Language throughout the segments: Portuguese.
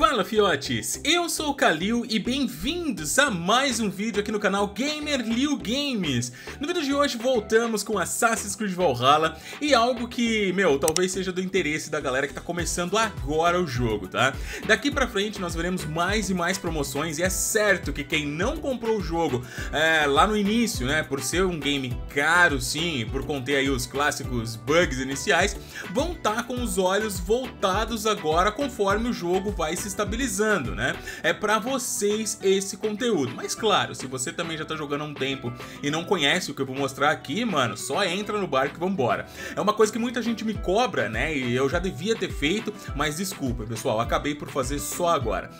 Fala fiotes, eu sou o Kalil e bem-vindos a mais um vídeo aqui no canal Gamer Liu Games. No vídeo de hoje voltamos com Assassin's Creed Valhalla e algo que, meu, talvez seja do interesse da galera que tá começando agora o jogo, tá? Daqui pra frente nós veremos mais e mais promoções e é certo que quem não comprou o jogo é, lá no início, né, por ser um game caro sim, por conter aí os clássicos bugs iniciais, vão estar tá com os olhos voltados agora conforme o jogo vai se estabilizando, né? É para vocês esse conteúdo. Mas claro, se você também já tá jogando há um tempo e não conhece o que eu vou mostrar aqui, mano, só entra no barco e vambora. É uma coisa que muita gente me cobra, né? E eu já devia ter feito, mas desculpa, pessoal, acabei por fazer só agora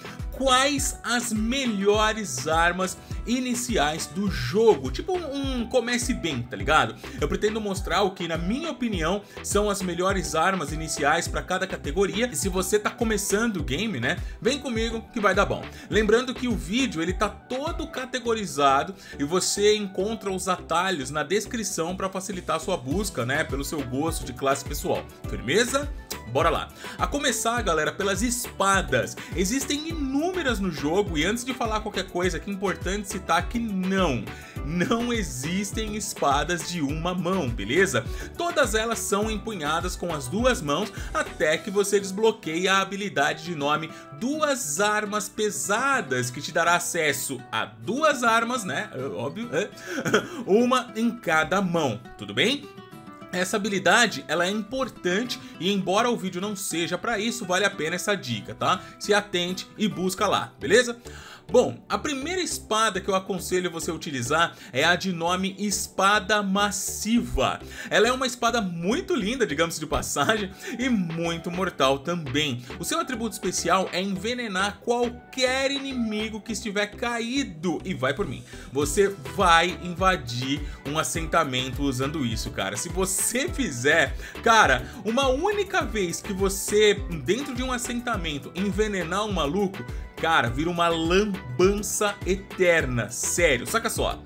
quais as melhores armas iniciais do jogo. Tipo um, um, comece bem, tá ligado? Eu pretendo mostrar o que, na minha opinião, são as melhores armas iniciais para cada categoria. E se você tá começando o game, né? Vem comigo que vai dar bom. Lembrando que o vídeo ele tá todo categorizado e você encontra os atalhos na descrição para facilitar a sua busca, né? Pelo seu gosto de classe pessoal. Firmeza? Bora lá. A começar, galera, pelas espadas. Existem inúmeras no jogo e antes de falar qualquer coisa, que é importante citar que não, não existem espadas de uma mão, beleza? Todas elas são empunhadas com as duas mãos até que você desbloqueie a habilidade de nome Duas Armas Pesadas, que te dará acesso a duas armas, né? Óbvio, é? uma em cada mão, tudo bem? Essa habilidade ela é importante e embora o vídeo não seja para isso, vale a pena essa dica, tá? Se atente e busca lá, beleza? Bom, a primeira espada que eu aconselho você utilizar é a de nome Espada Massiva. Ela é uma espada muito linda, digamos de passagem, e muito mortal também. O seu atributo especial é envenenar qualquer inimigo que estiver caído. E vai por mim, você vai invadir um assentamento usando isso, cara. Se você fizer, cara, uma única vez que você, dentro de um assentamento, envenenar um maluco, Cara, vira uma lambança eterna, sério, saca só.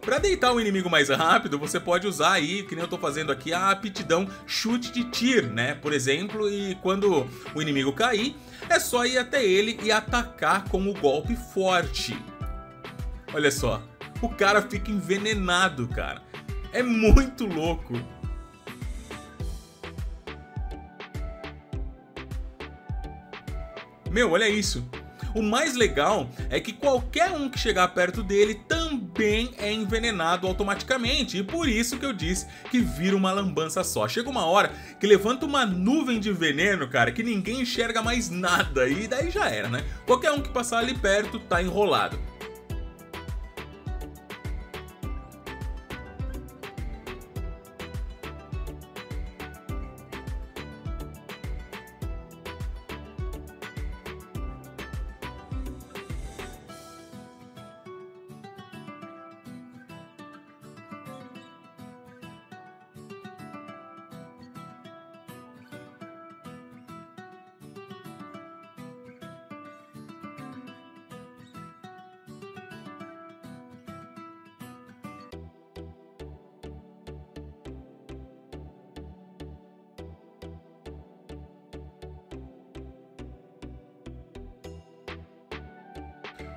Para deitar o inimigo mais rápido, você pode usar aí, que nem eu tô fazendo aqui, a aptidão chute de tir, né? Por exemplo, e quando o inimigo cair, é só ir até ele e atacar com o golpe forte. Olha só, o cara fica envenenado, cara. É muito louco. Meu, olha isso. O mais legal é que qualquer um que chegar perto dele também é envenenado automaticamente. E por isso que eu disse que vira uma lambança só. Chega uma hora que levanta uma nuvem de veneno, cara, que ninguém enxerga mais nada. E daí já era, né? Qualquer um que passar ali perto tá enrolado.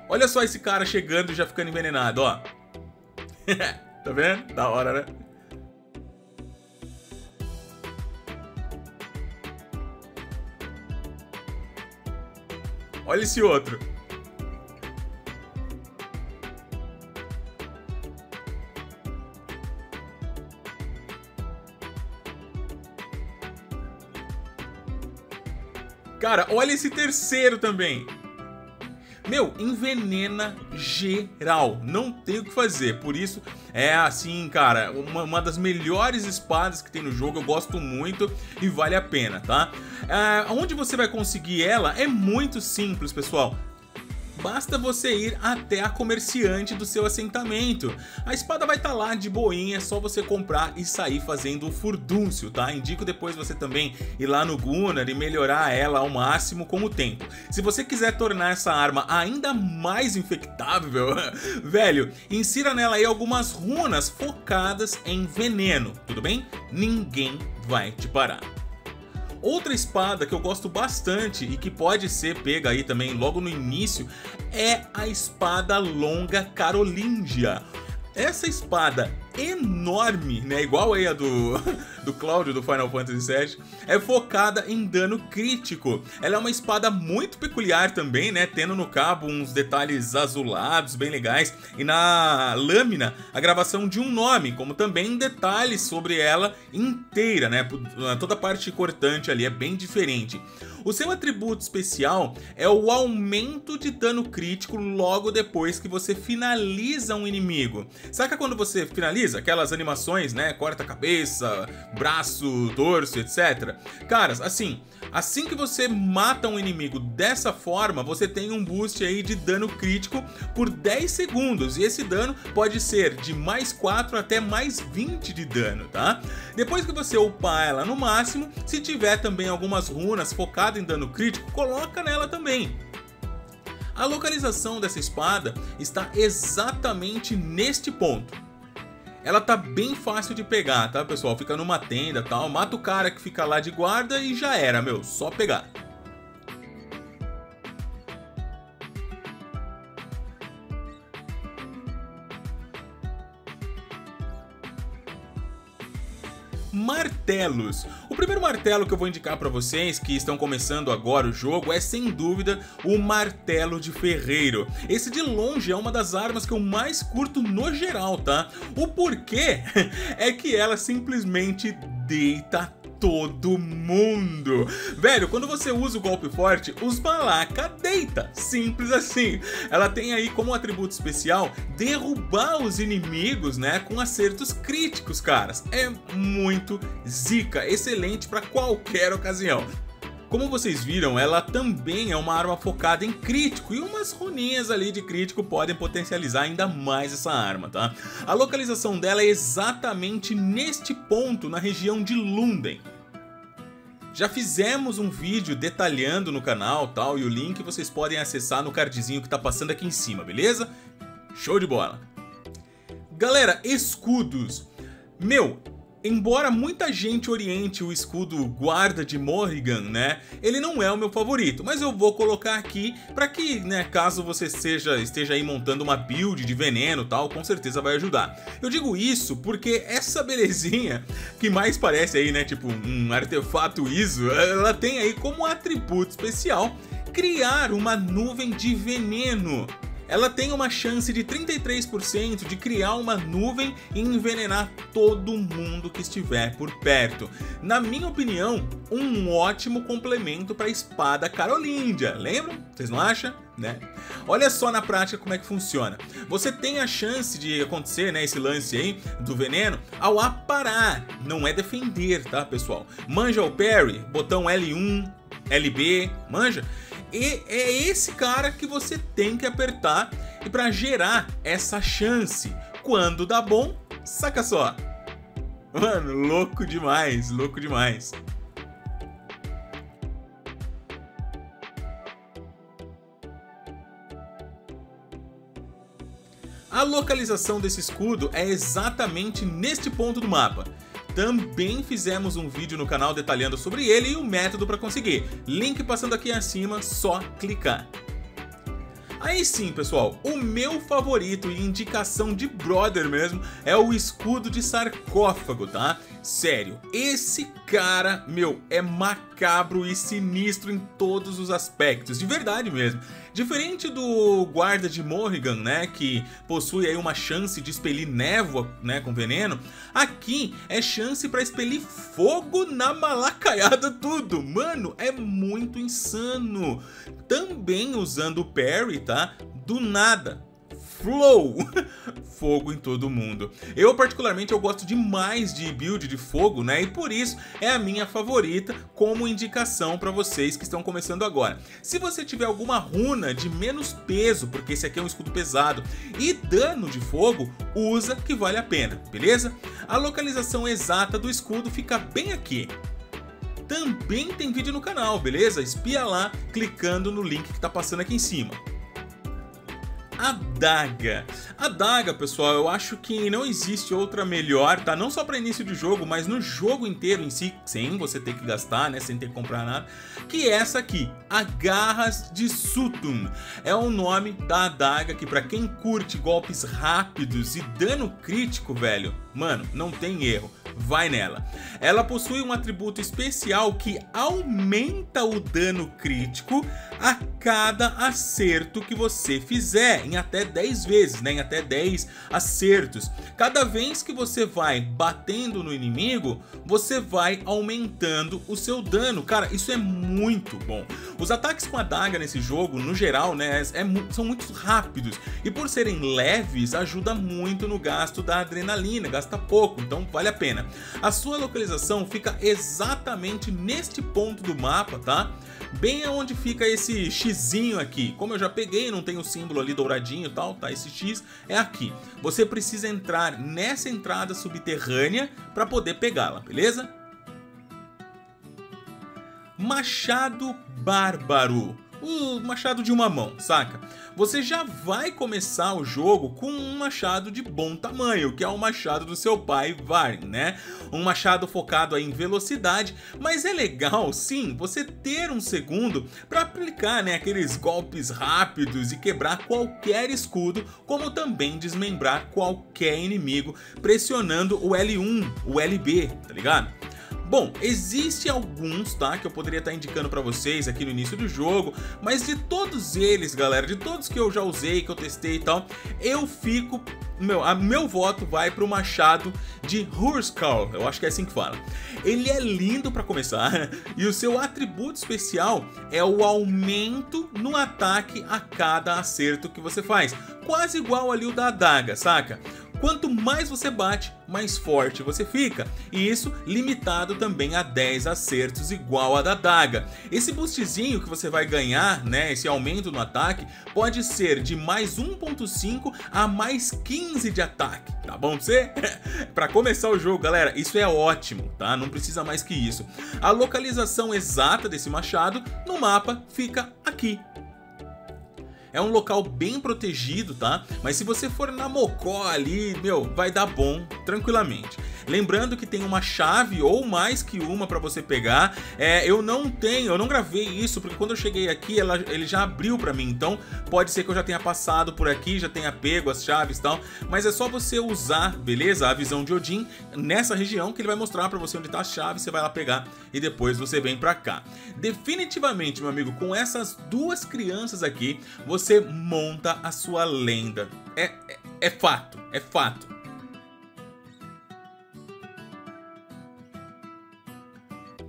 Olha só esse cara chegando e já ficando envenenado, ó. tá vendo? Da hora, né? Olha esse outro. Cara, olha esse terceiro também. Meu, envenena geral, não tem o que fazer, por isso é assim, cara, uma, uma das melhores espadas que tem no jogo, eu gosto muito e vale a pena, tá? É, onde você vai conseguir ela é muito simples, pessoal basta você ir até a comerciante do seu assentamento. A espada vai estar tá lá de boinha, é só você comprar e sair fazendo o furdúncio, tá? Indico depois você também ir lá no Gunnar e melhorar ela ao máximo com o tempo. Se você quiser tornar essa arma ainda mais infectável, velho, insira nela aí algumas runas focadas em veneno, tudo bem? Ninguém vai te parar. Outra espada que eu gosto bastante e que pode ser pega aí também logo no início é a espada longa Carolingia. Essa espada enorme, né, igual aí a do, do Cláudio do Final Fantasy VII, é focada em dano crítico. Ela é uma espada muito peculiar também, né, tendo no cabo uns detalhes azulados bem legais e na lâmina a gravação de um nome, como também detalhes sobre ela inteira, né, toda a parte cortante ali é bem diferente. O seu atributo especial é o aumento de dano crítico logo depois que você finaliza um inimigo. Saca quando você finaliza aquelas animações, né? Corta a cabeça, braço, dorso, etc. Caras, assim, assim que você mata um inimigo dessa forma, você tem um boost aí de dano crítico por 10 segundos. E esse dano pode ser de mais 4 até mais 20 de dano, tá? Depois que você upar ela no máximo, se tiver também algumas runas focadas em dano crítico, coloca nela também. A localização dessa espada está exatamente neste ponto. Ela tá bem fácil de pegar, tá pessoal? Fica numa tenda tal, mata o cara que fica lá de guarda e já era, meu, só pegar. Martelos. O primeiro martelo que eu vou indicar para vocês que estão começando agora o jogo é sem dúvida o martelo de ferreiro. Esse de longe é uma das armas que eu mais curto no geral, tá? O porquê é que ela simplesmente deita todo mundo. Velho, quando você usa o golpe forte, os malaca deita. Simples assim. Ela tem aí como atributo especial derrubar os inimigos, né, com acertos críticos, caras. É muito zica, excelente para qualquer ocasião. Como vocês viram, ela também é uma arma focada em crítico e umas runinhas ali de crítico podem potencializar ainda mais essa arma, tá? A localização dela é exatamente neste ponto, na região de Lunden. Já fizemos um vídeo detalhando no canal tal, e o link vocês podem acessar no cardzinho que tá passando aqui em cima, beleza? Show de bola! Galera, escudos. Meu, Embora muita gente oriente o escudo guarda de Morrigan, né, ele não é o meu favorito, mas eu vou colocar aqui para que, né, caso você seja, esteja aí montando uma build de veneno tal, com certeza vai ajudar. Eu digo isso porque essa belezinha, que mais parece aí, né, tipo um artefato ISO, ela tem aí como atributo especial criar uma nuvem de veneno ela tem uma chance de 33% de criar uma nuvem e envenenar todo mundo que estiver por perto. Na minha opinião, um ótimo complemento para a espada Carolíndia, lembram? Vocês não acham? Né? Olha só na prática como é que funciona. Você tem a chance de acontecer, né, esse lance aí do veneno ao aparar, não é defender, tá, pessoal? Manja o parry, botão L1, LB, manja? E é esse cara que você tem que apertar e para gerar essa chance. Quando dá bom, saca só. Mano, louco demais, louco demais. A localização desse escudo é exatamente neste ponto do mapa. Também fizemos um vídeo no canal detalhando sobre ele e o método para conseguir. Link passando aqui acima, só clicar. Aí sim, pessoal, o meu favorito e indicação de brother mesmo é o escudo de sarcófago, tá? Sério, esse cara, meu, é macabro e sinistro em todos os aspectos, de verdade mesmo. Diferente do guarda de Morrigan, né, que possui aí uma chance de expelir névoa, né, com veneno, aqui é chance para expelir fogo na malacaiada tudo. Mano, é muito insano. Também usando o parry, tá? Do nada Flow! fogo em todo mundo. Eu particularmente eu gosto demais de build de fogo, né? E por isso é a minha favorita como indicação para vocês que estão começando agora. Se você tiver alguma runa de menos peso, porque esse aqui é um escudo pesado, e dano de fogo, usa que vale a pena, beleza? A localização exata do escudo fica bem aqui também tem vídeo no canal, beleza? Espia lá clicando no link que tá passando aqui em cima. Adaga. Adaga, pessoal, eu acho que não existe outra melhor, tá? Não só para início de jogo, mas no jogo inteiro em si, sem você ter que gastar, né? Sem ter que comprar nada. Que é essa aqui, a Garras de Sutun. É o nome da adaga que para quem curte golpes rápidos e dano crítico, velho, mano, não tem erro vai nela. Ela possui um atributo especial que aumenta o dano crítico a cada acerto que você fizer, em até 10 vezes, né? em até 10 acertos. Cada vez que você vai batendo no inimigo, você vai aumentando o seu dano. Cara, isso é muito bom. Os ataques com a daga nesse jogo, no geral, né, é, são muito rápidos. E por serem leves, ajuda muito no gasto da adrenalina, gasta pouco, então vale a pena. A sua localização fica exatamente neste ponto do mapa, tá? Bem onde fica esse xizinho aqui. Como eu já peguei, não tem o símbolo ali douradinho e tal, tá? Esse X é aqui. Você precisa entrar nessa entrada subterrânea para poder pegá-la, beleza? Machado Bárbaro o machado de uma mão, saca? Você já vai começar o jogo com um machado de bom tamanho, que é o machado do seu pai Varn, né? Um machado focado em velocidade, mas é legal sim você ter um segundo para aplicar né, aqueles golpes rápidos e quebrar qualquer escudo, como também desmembrar qualquer inimigo pressionando o L1, o LB, tá ligado? Bom, existe alguns, tá, que eu poderia estar indicando para vocês aqui no início do jogo, mas de todos eles, galera, de todos que eu já usei, que eu testei e tal, eu fico, meu, a meu voto vai pro machado de Hurskal, eu acho que é assim que fala. Ele é lindo para começar, e o seu atributo especial é o aumento no ataque a cada acerto que você faz, quase igual ali o da adaga, saca? Quanto mais você bate, mais forte você fica, e isso limitado também a 10 acertos igual a da daga. Esse boostzinho que você vai ganhar, né, esse aumento no ataque, pode ser de mais 1.5 a mais 15 de ataque, tá bom pra você? pra começar o jogo, galera, isso é ótimo, tá? Não precisa mais que isso. A localização exata desse machado no mapa fica aqui, é um local bem protegido, tá? Mas se você for na Mocó ali, meu, vai dar bom tranquilamente. Lembrando que tem uma chave ou mais que uma para você pegar. É, eu não tenho, eu não gravei isso porque quando eu cheguei aqui ela, ele já abriu para mim. Então pode ser que eu já tenha passado por aqui, já tenha pego as chaves e tal. Mas é só você usar, beleza? A visão de Odin nessa região que ele vai mostrar para você onde tá a chave. Você vai lá pegar e depois você vem para cá. Definitivamente, meu amigo, com essas duas crianças aqui, você monta a sua lenda. é, é, é fato, é fato.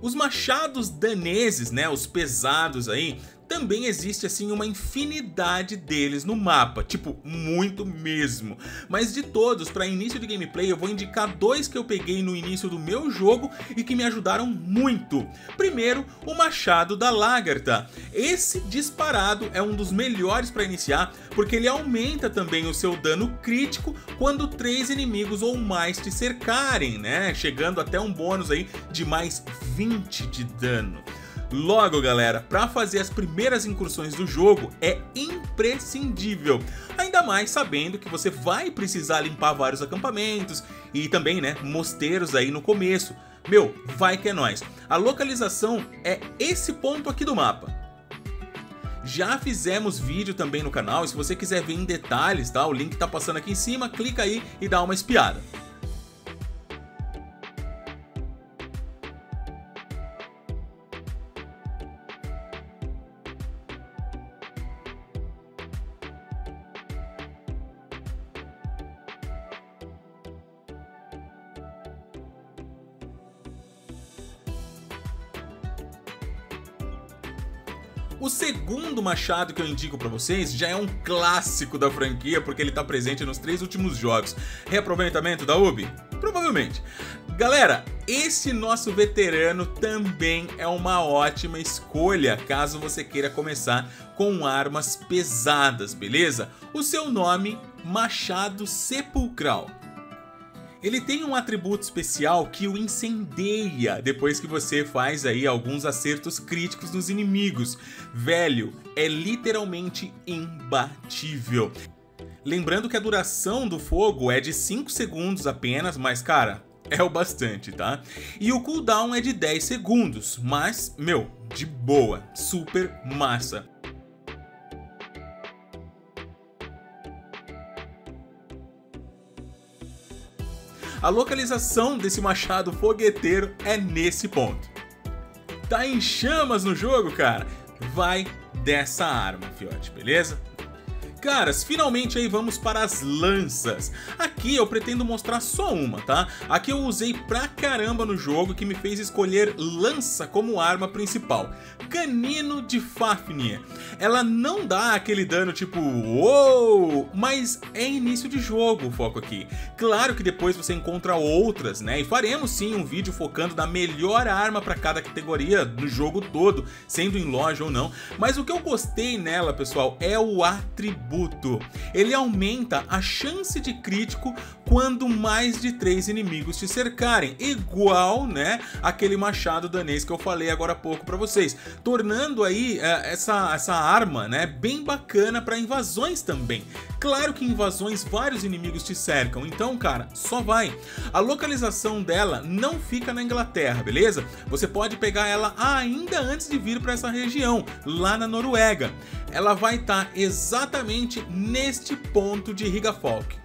Os machados daneses, né, os pesados aí, também existe assim uma infinidade deles no mapa, tipo, muito mesmo. Mas de todos, para início de gameplay, eu vou indicar dois que eu peguei no início do meu jogo e que me ajudaram muito. Primeiro, o Machado da Lagarta. Esse disparado é um dos melhores para iniciar, porque ele aumenta também o seu dano crítico quando três inimigos ou mais te cercarem, né? Chegando até um bônus aí de mais 20 de dano. Logo, galera, para fazer as primeiras incursões do jogo é imprescindível, ainda mais sabendo que você vai precisar limpar vários acampamentos e também, né, mosteiros aí no começo. Meu, vai que é nóis. A localização é esse ponto aqui do mapa. Já fizemos vídeo também no canal, e se você quiser ver em detalhes, tá? O link tá passando aqui em cima, clica aí e dá uma espiada. Machado que eu indico para vocês já é um clássico da franquia, porque ele tá presente nos três últimos jogos. Reaproveitamento da Ubi? Provavelmente. Galera, esse nosso veterano também é uma ótima escolha caso você queira começar com armas pesadas, beleza? O seu nome, Machado Sepulcral. Ele tem um atributo especial que o incendeia depois que você faz aí alguns acertos críticos nos inimigos. Velho, é literalmente imbatível. Lembrando que a duração do fogo é de 5 segundos apenas, mas cara, é o bastante, tá? E o cooldown é de 10 segundos, mas, meu, de boa, super massa. A localização desse machado fogueteiro é nesse ponto. Tá em chamas no jogo, cara? Vai dessa arma, fiote, beleza? Caras, finalmente aí vamos para as lanças. Aqui eu pretendo mostrar só uma, tá? Aqui eu usei pra caramba no jogo que me fez escolher lança como arma principal. Canino de Fafnir. Ela não dá aquele dano tipo uou, mas é início de jogo o foco aqui. Claro que depois você encontra outras, né? E faremos sim um vídeo focando na melhor arma para cada categoria do jogo todo, sendo em loja ou não. Mas o que eu gostei nela, pessoal, é o atributo atributo. Ele aumenta a chance de crítico quando mais de três inimigos te cercarem, igual, né, aquele machado danês que eu falei agora há pouco para vocês, tornando aí é, essa, essa arma, né, bem bacana para invasões também. Claro que invasões vários inimigos te cercam, então, cara, só vai. A localização dela não fica na Inglaterra, beleza? Você pode pegar ela ainda antes de vir para essa região, lá na Noruega. Ela vai estar tá exatamente neste ponto de Rigafolk.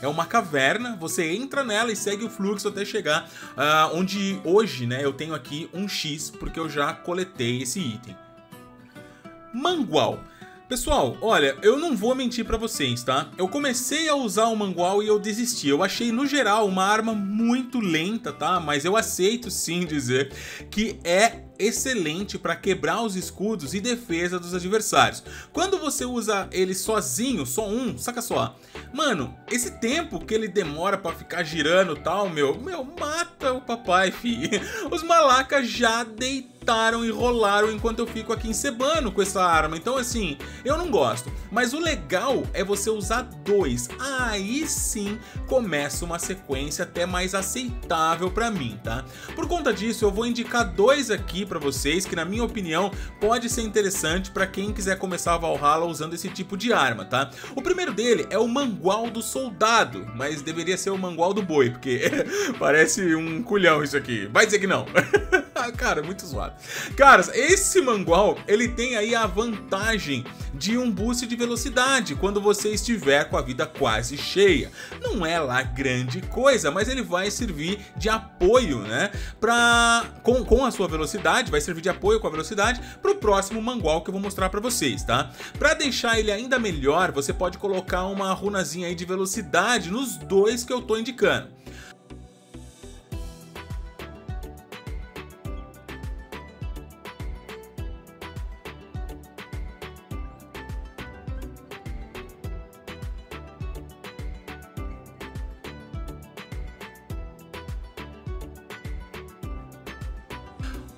É uma caverna, você entra nela e segue o fluxo até chegar uh, onde hoje né, eu tenho aqui um X, porque eu já coletei esse item. Mangual. Pessoal, olha, eu não vou mentir pra vocês, tá? Eu comecei a usar o mangual e eu desisti. Eu achei, no geral, uma arma muito lenta, tá? Mas eu aceito sim dizer que é excelente para quebrar os escudos e defesa dos adversários. Quando você usa ele sozinho, só um, saca só. Mano, esse tempo que ele demora para ficar girando tal, meu, meu, mata o papai, fi. Os malacas já deitaram deitaram e rolaram enquanto eu fico aqui encebando com essa arma. Então, assim, eu não gosto. Mas o legal é você usar dois. Aí sim começa uma sequência até mais aceitável para mim, tá? Por conta disso, eu vou indicar dois aqui para vocês que, na minha opinião, pode ser interessante para quem quiser começar a Valhalla usando esse tipo de arma, tá? O primeiro dele é o Mangual do Soldado, mas deveria ser o Mangual do Boi, porque parece um culhão isso aqui. Vai dizer que não. Cara, muito zoado. Caras, esse mangual, ele tem aí a vantagem de um boost de velocidade quando você estiver com a vida quase cheia. Não é lá grande coisa, mas ele vai servir de apoio, né? Pra, com, com a sua velocidade, vai servir de apoio com a velocidade para o próximo mangual que eu vou mostrar para vocês, tá? Para deixar ele ainda melhor, você pode colocar uma runazinha aí de velocidade nos dois que eu tô indicando.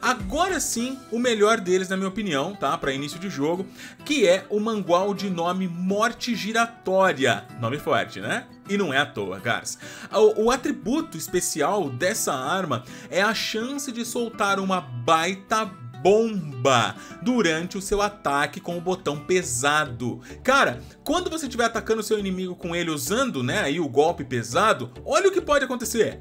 Agora sim, o melhor deles na minha opinião, tá? Para início de jogo, que é o mangual de nome Morte Giratória. Nome forte, né? E não é à toa, caras. O, o, atributo especial dessa arma é a chance de soltar uma baita bomba durante o seu ataque com o botão pesado. Cara, quando você estiver atacando seu inimigo com ele usando, né, aí o golpe pesado, olha o que pode acontecer.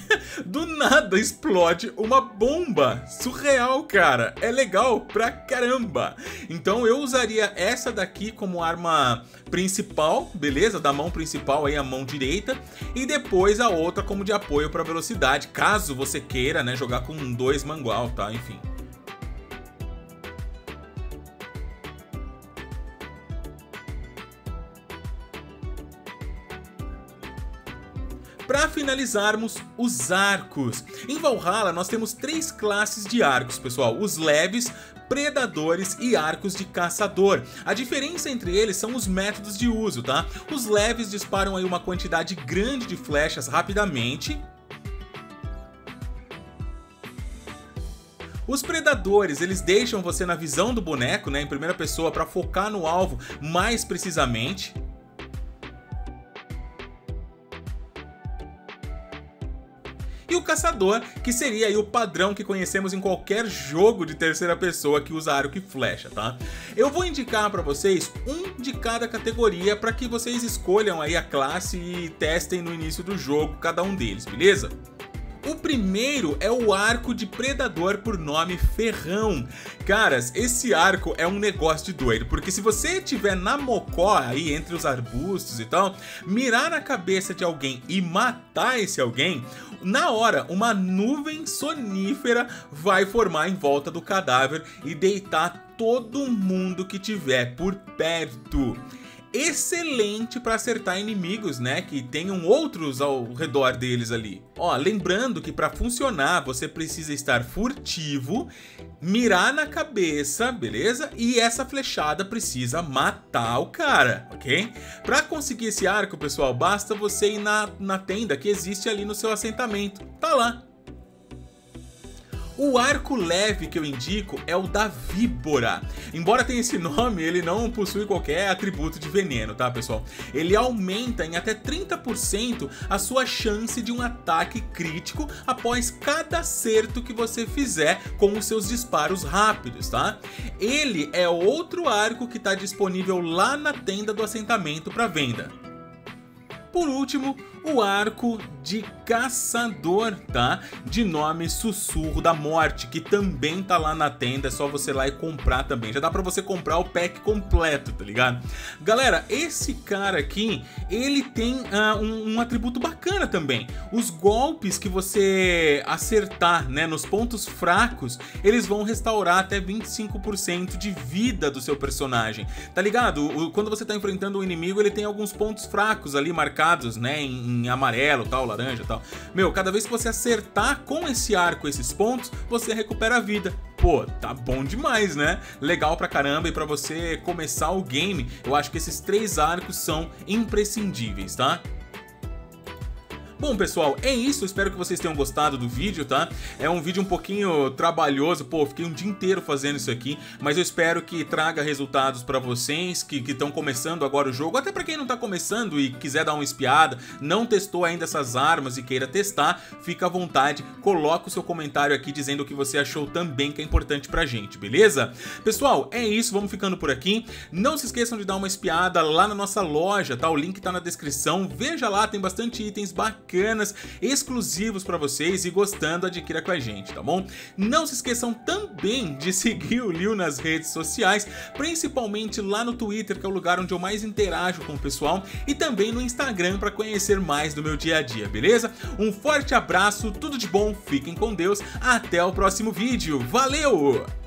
Do nada explode uma bomba. Surreal, cara. É legal pra caramba. Então eu usaria essa daqui como arma principal, beleza? Da mão principal aí, a mão direita. E depois a outra como de apoio pra velocidade, caso você queira, né, jogar com dois mangual, tá? Enfim. Finalizarmos, os arcos. Em Valhalla nós temos três classes de arcos, pessoal. Os leves, predadores e arcos de caçador. A diferença entre eles são os métodos de uso, tá? Os leves disparam aí uma quantidade grande de flechas rapidamente, Os predadores, eles deixam você na visão do boneco, né, em primeira pessoa, para focar no alvo mais precisamente. Caçador, que seria aí o padrão que conhecemos em qualquer jogo de terceira pessoa que usa arco e flecha, tá? Eu vou indicar para vocês um de cada categoria para que vocês escolham aí a classe e testem no início do jogo cada um deles, beleza? O primeiro é o arco de Predador por nome Ferrão. Caras, esse arco é um negócio de doido, porque se você tiver na mocó aí entre os arbustos e tal, mirar na cabeça de alguém e matar esse alguém, na hora uma nuvem sonífera vai formar em volta do cadáver e deitar todo mundo que tiver por perto excelente para acertar inimigos, né, que tenham outros ao redor deles ali. Ó, lembrando que para funcionar você precisa estar furtivo, mirar na cabeça, beleza? E essa flechada precisa matar o cara, ok? Para conseguir esse arco, pessoal, basta você ir na, na tenda que existe ali no seu assentamento. Tá lá, o arco leve que eu indico é o da Víbora. Embora tenha esse nome, ele não possui qualquer atributo de veneno, tá pessoal? Ele aumenta em até 30% a sua chance de um ataque crítico após cada acerto que você fizer com os seus disparos rápidos, tá? Ele é outro arco que está disponível lá na tenda do assentamento para venda. Por último, o arco de caçador, tá? De nome Sussurro da Morte, que também tá lá na tenda, é só você ir lá e comprar também. Já dá pra você comprar o pack completo, tá ligado? Galera, esse cara aqui, ele tem uh, um, um, atributo bacana também. Os golpes que você acertar, né, nos pontos fracos, eles vão restaurar até 25% de vida do seu personagem, tá ligado? Quando você tá enfrentando um inimigo, ele tem alguns pontos fracos ali marcados, né, em em amarelo, tal, laranja, tal. Meu, cada vez que você acertar com esse arco esses pontos, você recupera a vida. Pô, tá bom demais, né? Legal pra caramba e pra você começar o game, eu acho que esses três arcos são imprescindíveis, tá? Bom, pessoal, é isso. Espero que vocês tenham gostado do vídeo, tá? É um vídeo um pouquinho trabalhoso. Pô, fiquei um dia inteiro fazendo isso aqui. Mas eu espero que traga resultados pra vocês que estão começando agora o jogo. Até pra quem não tá começando e quiser dar uma espiada, não testou ainda essas armas e queira testar, fica à vontade. Coloca o seu comentário aqui dizendo o que você achou também, que é importante pra gente, beleza? Pessoal, é isso. Vamos ficando por aqui. Não se esqueçam de dar uma espiada lá na nossa loja, tá? O link tá na descrição. Veja lá, tem bastante itens bacanas bacanas, exclusivos para vocês e gostando, adquira com a gente, tá bom? Não se esqueçam também de seguir o Liu nas redes sociais, principalmente lá no Twitter, que é o lugar onde eu mais interajo com o pessoal, e também no Instagram para conhecer mais do meu dia a dia, beleza? Um forte abraço, tudo de bom, fiquem com Deus, até o próximo vídeo, valeu!